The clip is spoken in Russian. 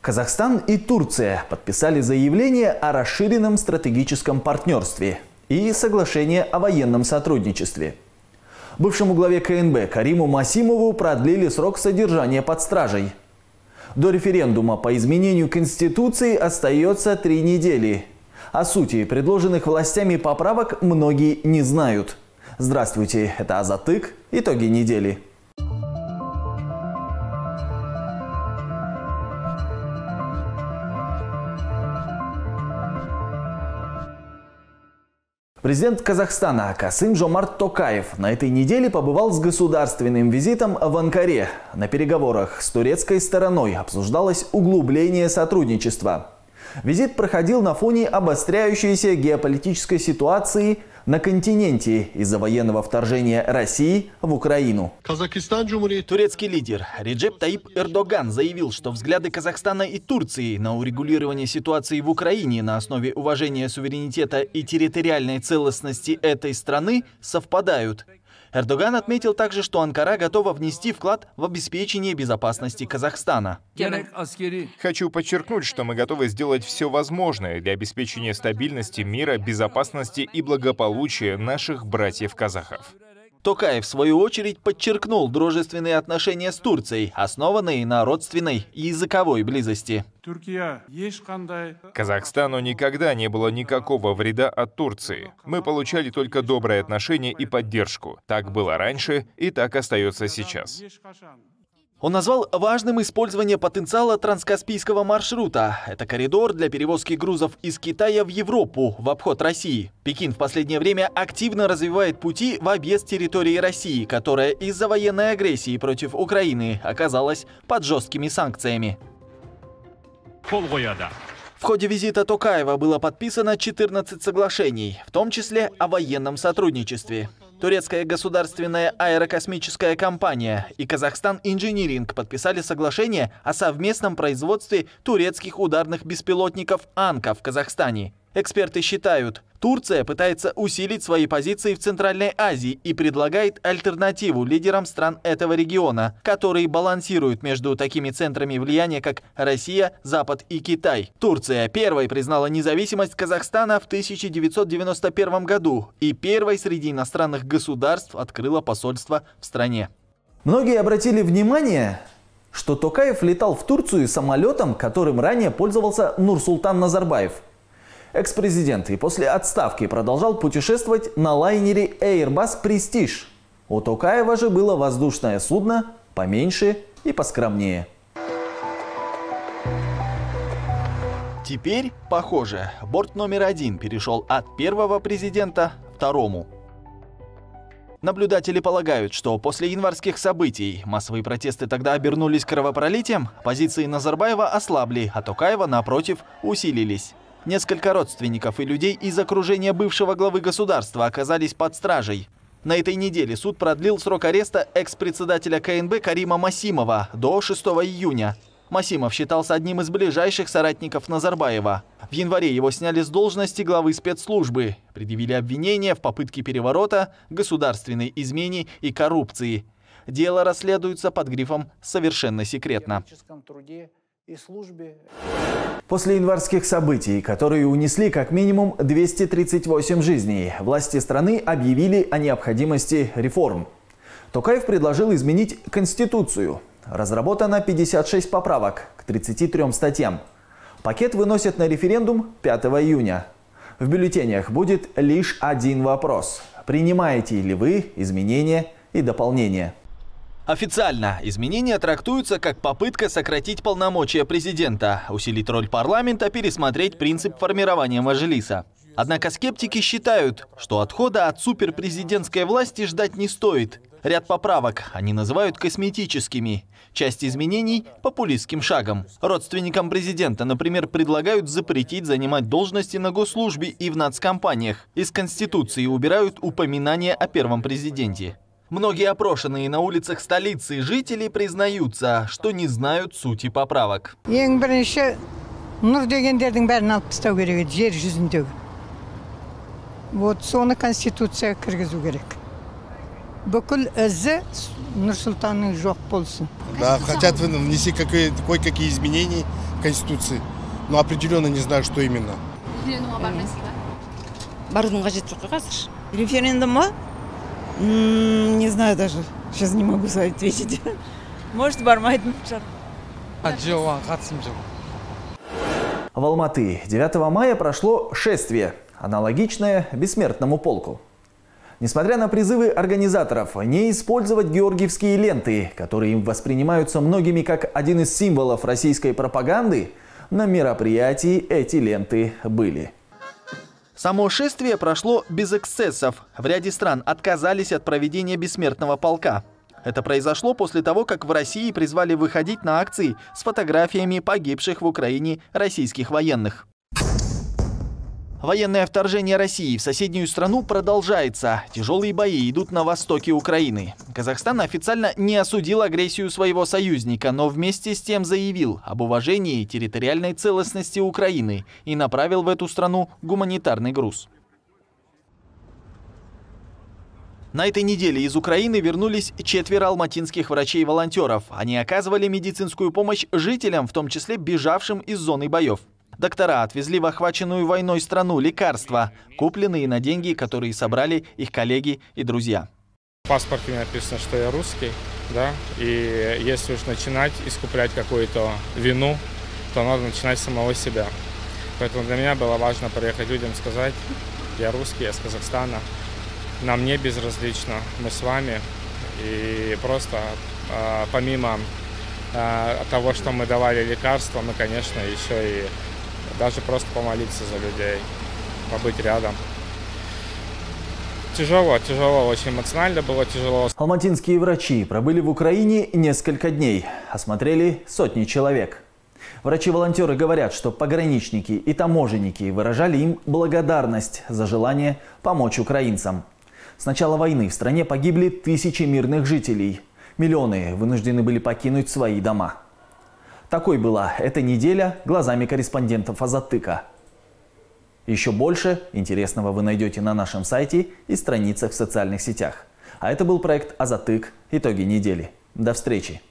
Казахстан и Турция подписали заявление о расширенном стратегическом партнерстве и соглашение о военном сотрудничестве. Бывшему главе КНБ Кариму Масимову продлили срок содержания под стражей. До референдума по изменению Конституции остается три недели. О сути предложенных властями поправок многие не знают. Здравствуйте, это Азатык. Итоги недели. Президент Казахстана Касым Жомарт Токаев на этой неделе побывал с государственным визитом в Анкаре. На переговорах с турецкой стороной обсуждалось углубление сотрудничества. Визит проходил на фоне обостряющейся геополитической ситуации на континенте из-за военного вторжения России в Украину. Турецкий лидер Реджеп Таип Эрдоган заявил, что взгляды Казахстана и Турции на урегулирование ситуации в Украине на основе уважения суверенитета и территориальной целостности этой страны совпадают. Эрдоган отметил также, что Анкара готова внести вклад в обеспечение безопасности Казахстана. Хочу подчеркнуть, что мы готовы сделать все возможное для обеспечения стабильности, мира, безопасности и благополучия наших братьев-казахов. Токаев, в свою очередь, подчеркнул дружественные отношения с Турцией, основанные на родственной и языковой близости. Казахстану никогда не было никакого вреда от Турции. Мы получали только добрые отношения и поддержку. Так было раньше и так остается сейчас. Он назвал важным использование потенциала транскаспийского маршрута. Это коридор для перевозки грузов из Китая в Европу в обход России. Пекин в последнее время активно развивает пути в объезд территории России, которая из-за военной агрессии против Украины оказалась под жесткими санкциями. В ходе визита Токаева было подписано 14 соглашений, в том числе о военном сотрудничестве. Турецкая государственная аэрокосмическая компания и Казахстан Инжиниринг подписали соглашение о совместном производстве турецких ударных беспилотников «Анка» в Казахстане. Эксперты считают, Турция пытается усилить свои позиции в Центральной Азии и предлагает альтернативу лидерам стран этого региона, которые балансируют между такими центрами влияния, как Россия, Запад и Китай. Турция первой признала независимость Казахстана в 1991 году и первой среди иностранных государств открыла посольство в стране. Многие обратили внимание, что Токаев летал в Турцию самолетом, которым ранее пользовался Нурсултан Назарбаев – Экс-президент и после отставки продолжал путешествовать на лайнере Airbus Prestige. У Токаева же было воздушное судно поменьше и поскромнее. Теперь, похоже, борт номер один перешел от первого президента второму. Наблюдатели полагают, что после январских событий массовые протесты тогда обернулись кровопролитием, позиции Назарбаева ослабли, а Токаева, напротив, усилились. Несколько родственников и людей из окружения бывшего главы государства оказались под стражей. На этой неделе суд продлил срок ареста экс-председателя КНБ Карима Масимова до 6 июня. Масимов считался одним из ближайших соратников Назарбаева. В январе его сняли с должности главы спецслужбы. Предъявили обвинения в попытке переворота, государственной измене и коррупции. Дело расследуется под грифом «совершенно секретно» и службе. После январских событий, которые унесли как минимум 238 жизней, власти страны объявили о необходимости реформ. Токаев предложил изменить Конституцию. Разработано 56 поправок к 33 статьям. Пакет выносят на референдум 5 июня. В бюллетенях будет лишь один вопрос. Принимаете ли вы изменения и дополнения? Официально изменения трактуются как попытка сократить полномочия президента, усилить роль парламента, пересмотреть принцип формирования Мажилиса. Однако скептики считают, что отхода от суперпрезидентской власти ждать не стоит. Ряд поправок они называют косметическими. Часть изменений – популистским шагом. Родственникам президента, например, предлагают запретить занимать должности на госслужбе и в нацкомпаниях. Из Конституции убирают упоминание о первом президенте. Многие опрошенные на улицах столицы жители признаются, что не знают сути поправок. ең бірінші нұр дегендердің бәрін алып тастау керек еді жер жүзіндегі вот соны конституцияға кіргізу керек бүкіл ізі Нурсултанның жоқ болсын. Да, хотят внести кое-какие изменения в Конституции, но определенно не знаю, что именно. бардың қажеті жоқ қой қазір Референдум ма? не знаю даже. Сейчас не могу ответить. Может, бармайтын шығар. жоқ оған қатысым жоқ В Алматы 9 мая прошло шествие, аналогичное бессмертному полку. Несмотря на призывы организаторов не использовать георгиевские ленты, которые воспринимаются многими как один из символов российской пропаганды, на мероприятии эти ленты были. Само шествие прошло без эксцессов. В ряде стран отказались от проведения бессмертного полка. Это произошло после того, как в России призвали выходить на акции с фотографиями погибших в Украине российских военных. Военное вторжение России в соседнюю страну продолжается. Тяжелые бои идут на востоке Украины. Казахстан официально не осудил агрессию своего союзника, но вместе с тем заявил об уважении территориальной целостности Украины и направил в эту страну гуманитарный груз. На этой неделе из Украины вернулись четверо алматинских врачей-волонтеров. Они оказывали медицинскую помощь жителям, в том числе бежавшим из зоны боев. Доктора отвезли в охваченную войной страну лекарства, купленные на деньги, которые собрали их коллеги и друзья. В паспорте написано, что я русский, да, и если уж начинать искуплять какую-то вину, то надо начинать с самого себя. Поэтому для меня было важно приехать людям сказать, я русский, я с Казахстана, нам не безразлично, мы с вами, и просто э, помимо э, того, что мы давали лекарства, мы, конечно, еще и даже просто помолиться за людей, побыть рядом. Тяжело, тяжело, очень эмоционально было тяжело. Алматинские врачи пробыли в Украине несколько дней, осмотрели сотни человек. Врачи-волонтеры говорят, что пограничники и таможенники выражали им благодарность за желание помочь украинцам. С начала войны в стране погибли тысячи мирных жителей. Миллионы вынуждены были покинуть свои дома. Такой была эта неделя глазами корреспондентов Азатыка. Еще больше интересного вы найдете на нашем сайте и страницах в социальных сетях. А это был проект «Азатык. Итоги недели». До встречи!